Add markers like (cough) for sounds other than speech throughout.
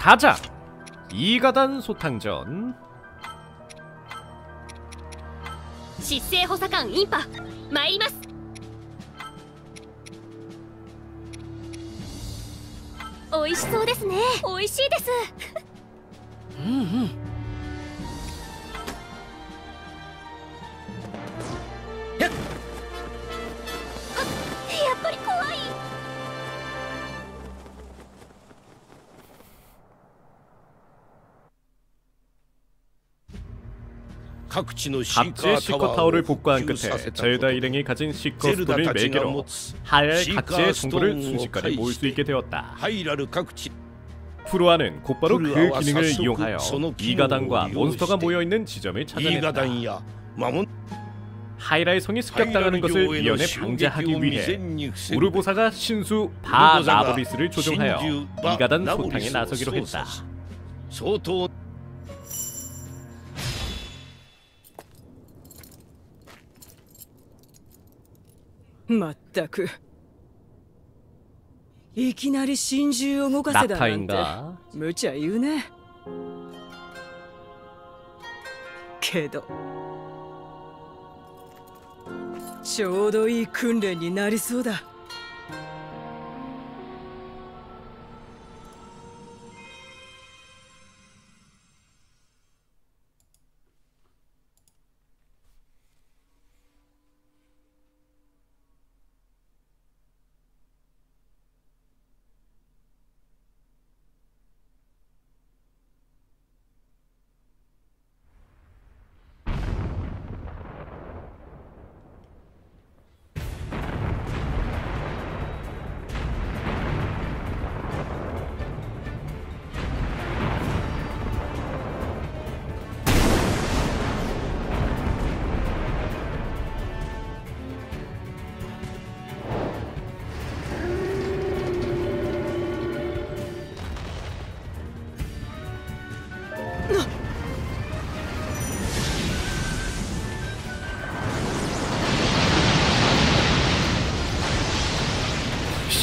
가자. 이가단 소탕전. 失勢補佐官インパ参ります美味しそうですね美味しいです(laughs) うん 각지의 시커 타워를 복구한 끝에 젤다 일행이 가진 시커 스톤을 매개로 하야의 각지의 정보를 순식간에 모을 수 있게 되었다. 프루아는 곧바로 그 기능을 이용하여 이가당과 몬스터가 모여있는 지점을 찾아냈다. 하이라의 성이 습격당하는 것을 미연에 방지하기 위해 우르보사가 신수 바 나보리스를 조종하여 이가단 소탕에 나서기로 했다. まったく。いきなり心中を動かせだなんて。無茶言うね。けどちょうどいい訓練になりそうだ。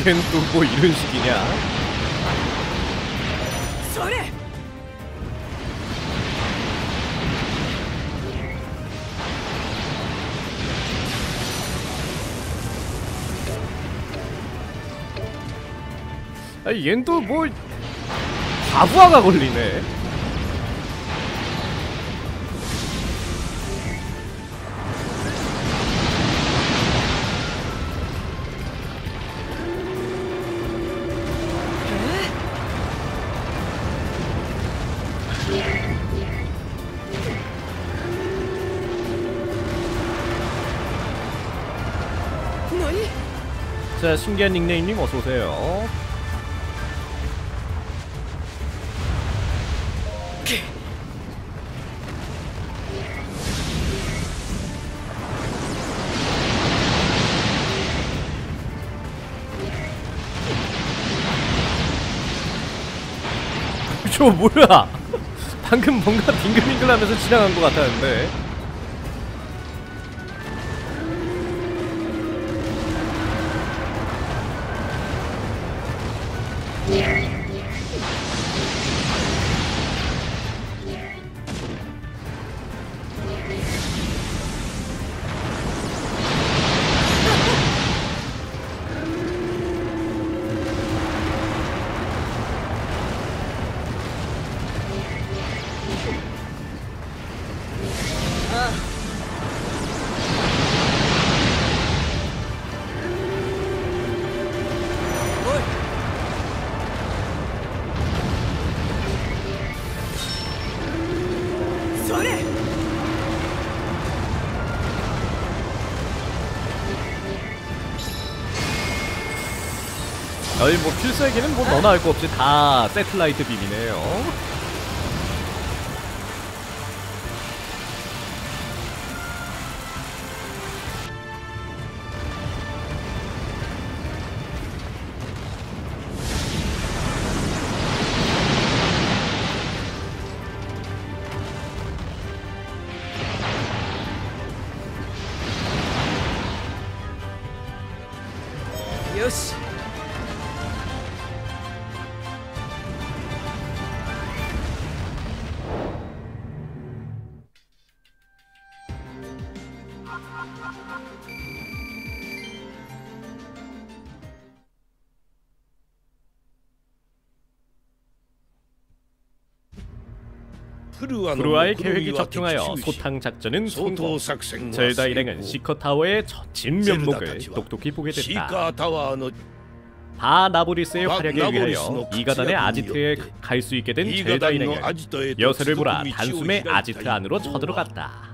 그 시엔 또뭐 이런 식이냐? それ 아, 얜 또뭐 과부하가 걸리네. 자, 신기한 닉네임님 어서 오세요. (laughs) 저 뭐야? (laughs) 방금 뭔가 빙글빙글 하면서 지나간 것 같았는데. 여기 뭐 필살기는 뭐 너나 할 거 없이 다 세틀라이트 빔이네요. 후루아의 계획이 적중하여 소탕 작전은 성공. 젤다 일행은 시커 타워의 진면목을 똑똑히 보게 됐다. 바 나보리스의 활약에 의하여 이가단의 아지트에 갈 수 있게 된 젤다 일행은 여세를 보라 단숨에 아지트 안으로 쳐들어갔다.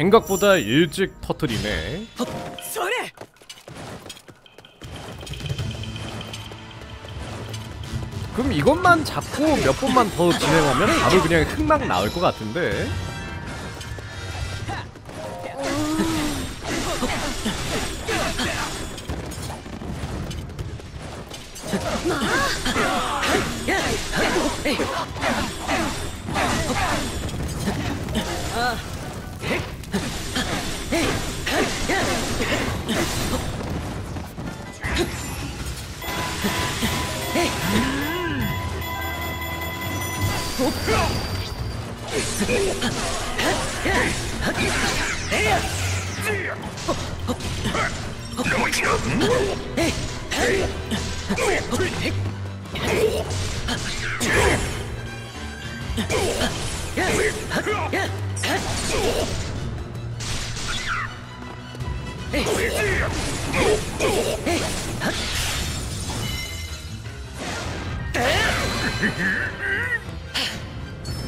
생각보다 일찍 터트리네. 그럼 이것만 잡고 몇 번만 더 진행하면 바로 그냥 흑막 나올 것 같은데. 아,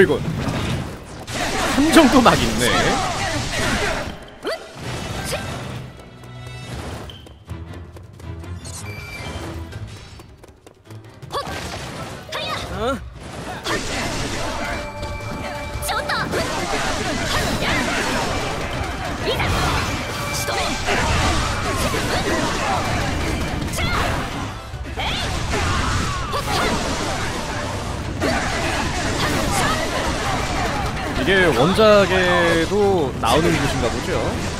이건? 함정도 막 있네. 이게 원작에도 나오는 곳인가 보죠.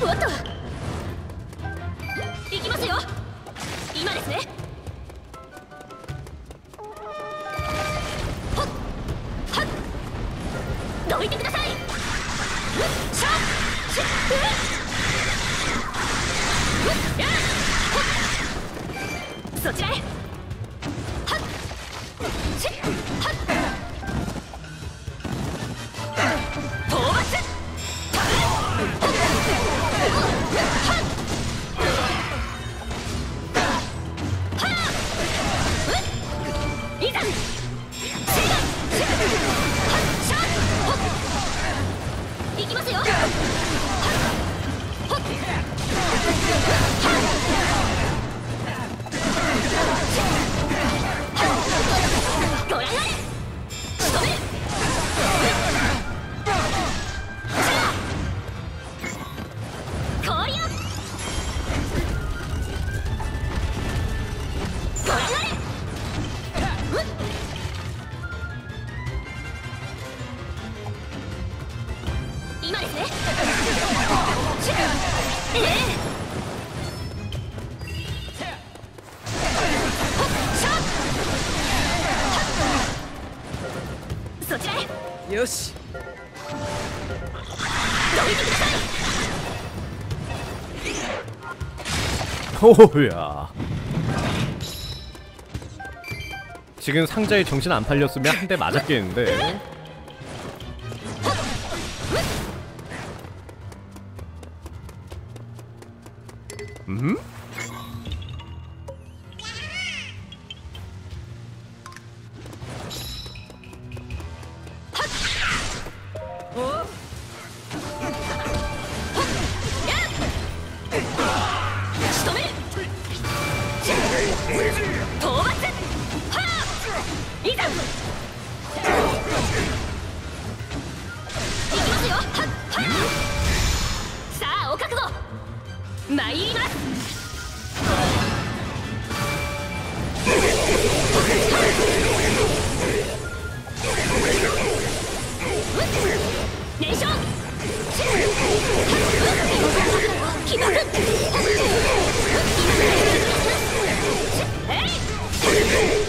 What the? 오야 지금 상자에 정신 안 팔렸으면 한 대 맞았겠는데 음? Hey! (laughs)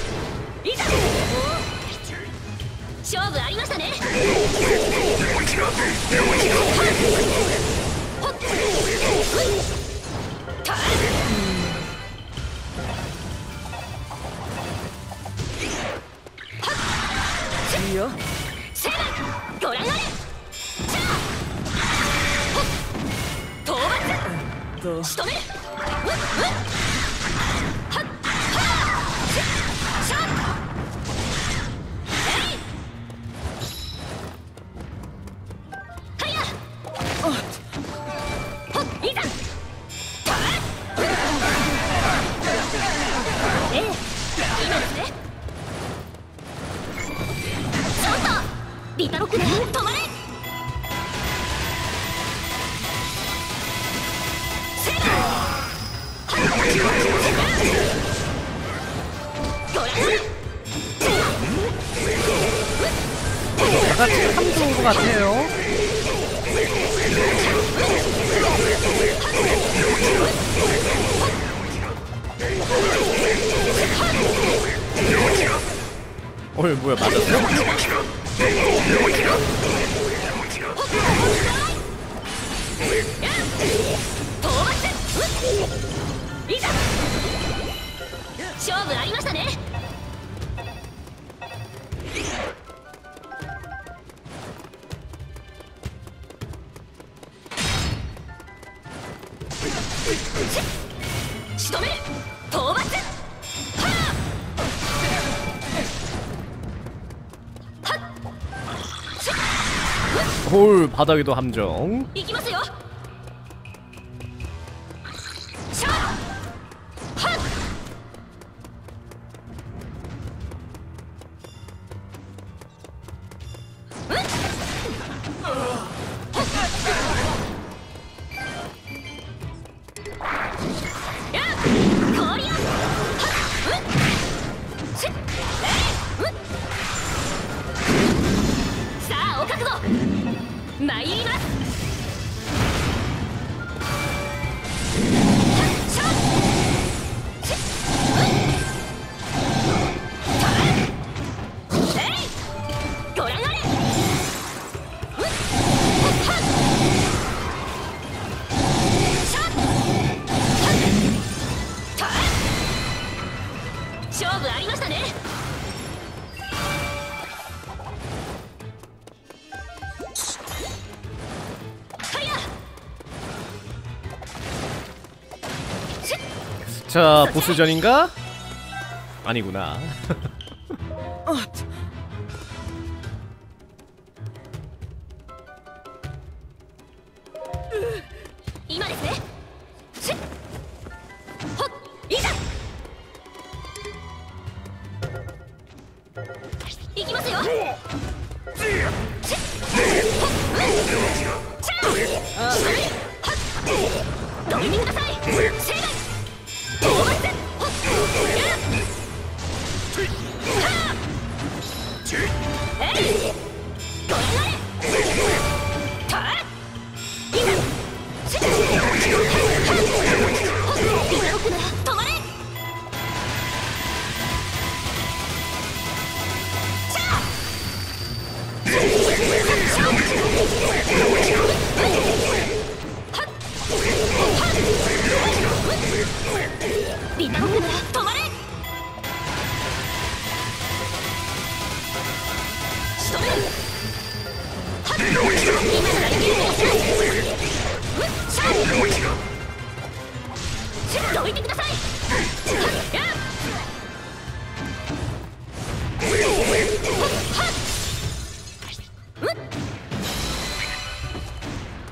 내가 지금 3좋은 것 같아요 헐 뭐야 맞았어? いざ勝負ありましたね。仕홀바닥에도함 정. 자 보스전인가? 아니구나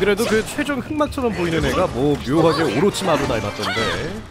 안 그래도 그 최종 흑막처럼 보이는 애가 뭐 묘하게 오로치마루 닮았던데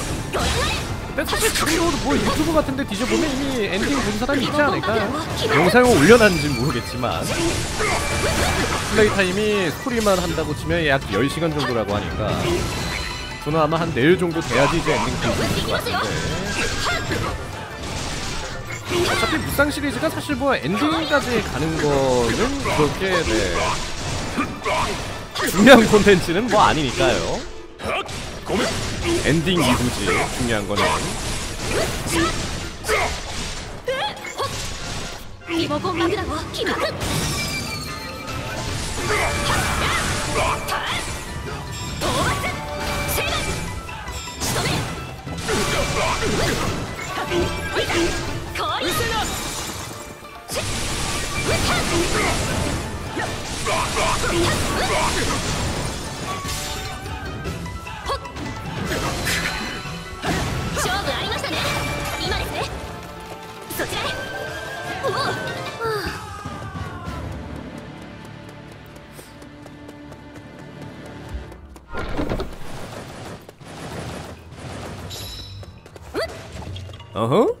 근데 사실 지금도 뭐 유튜브 같은데 뒤져보면 이미 엔딩 본 사람이 있지 않을까? 영상을 올려놨는지 모르겠지만. 플레이 타임이 스토리만 한다고 치면 약 10시간 정도라고 하니까 저는 아마 한 내일 정도 돼야지 이제 엔딩 볼수 있을 것 같은데. 어차피 무쌍 시리즈가 사실 뭐 엔딩까지 가는 거는 그렇게 네. 중요한 콘텐츠는 뭐 아니니까요 엔딩 이후지 중요한 거는 勝負ありましたね今ですねそちらへおおはあ어 허? は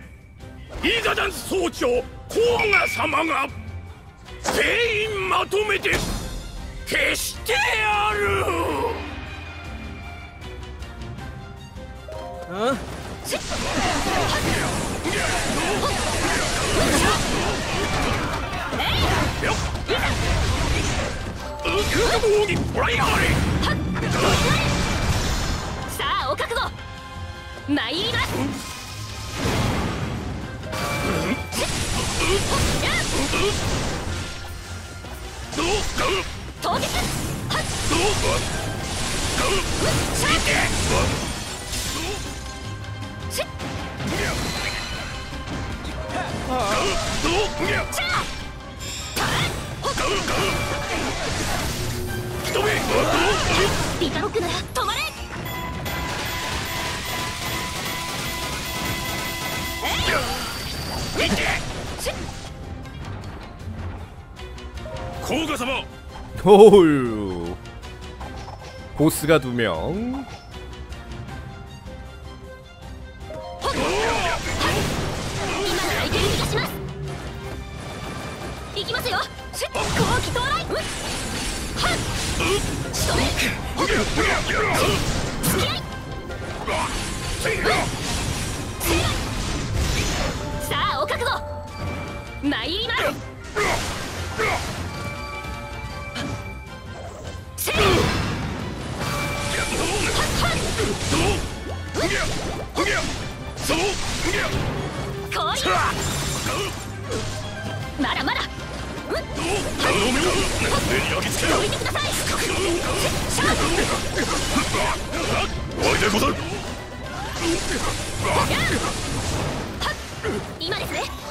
伊賀団総長甲賀様が全員まとめて消してやる。さあお覚悟。参ります。ビタロックなら止まれ見て甲賀様 어휴 보스가 두명 今ならい 参ります。せい。来いまだ。まだどいてくださいシャーおいでござる今ですね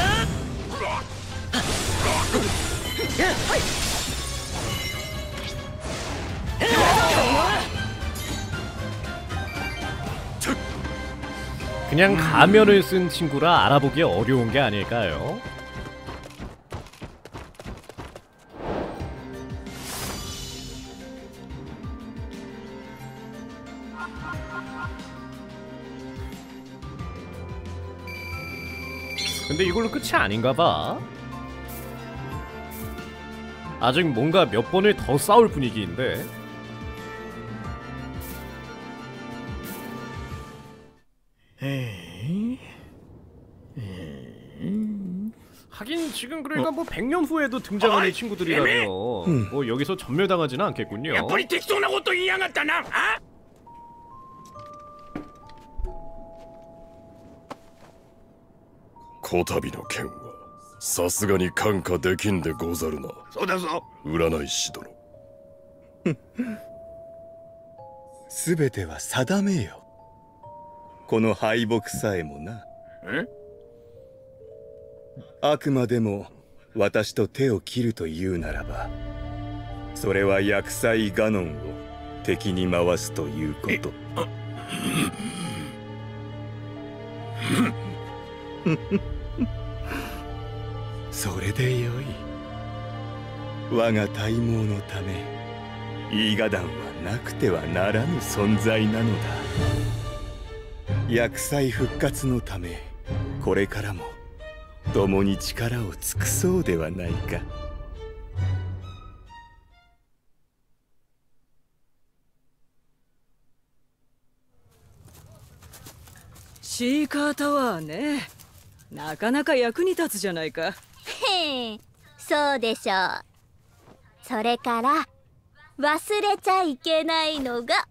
그냥 가면을 쓴 친구라 알아보기 어려운 게 아닐까요? 근데 이걸로 끝이 아닌가 봐. 아직 뭔가 몇 번을 더 싸울 분위기인데. 하긴 지금 그러니까 어? 뭐 100년 후에도 등장하는 어이, 친구들이라며 음. 뭐 여기서 전멸당하지는 않겠군요. 야, 고탑이노 겐와 さすがに感化できんでござるな。そうだぞ。占い師殿。すべては定めよ。この敗北さえもな。え？あくまでも私と手を切るというならばそれは薬剤ガノンを敵に回すということそれでよい。我が体毛のためイーガダンはなくてはならぬ存在なのだ。薬剤復活のためこれからも共に力を尽くそうではないか。シーカータワーね。なかなか役に立つじゃないか。そうでしょう。それから忘れちゃいけないのが。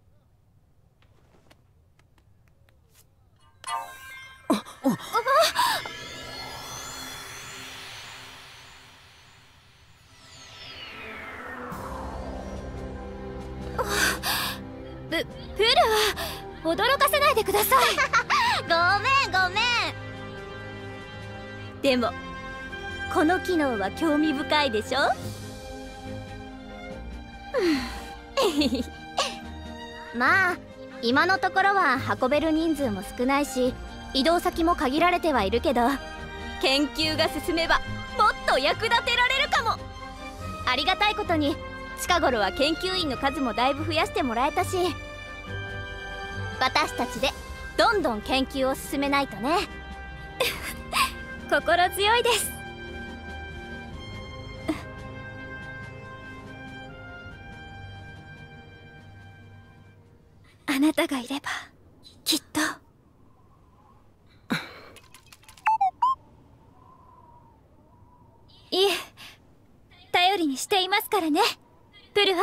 ププルは驚かせないでくださいごめんごめんでもこの機能は興味深いでしょ？(sighs) まあ今のところは運べる人数も少ないし移動先も限られてはいるけど研究が進めばもっと役立てられるかも。ありがたいことに近頃は研究員の数もだいぶ増やしてもらえたし私たちでどんどん研究を進めないとね。(laughs) 心強いです。あなたがいればきっと。いえ頼りにしていますからね。プルは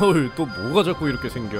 어이 또 뭐가 자꾸 이렇게 생겨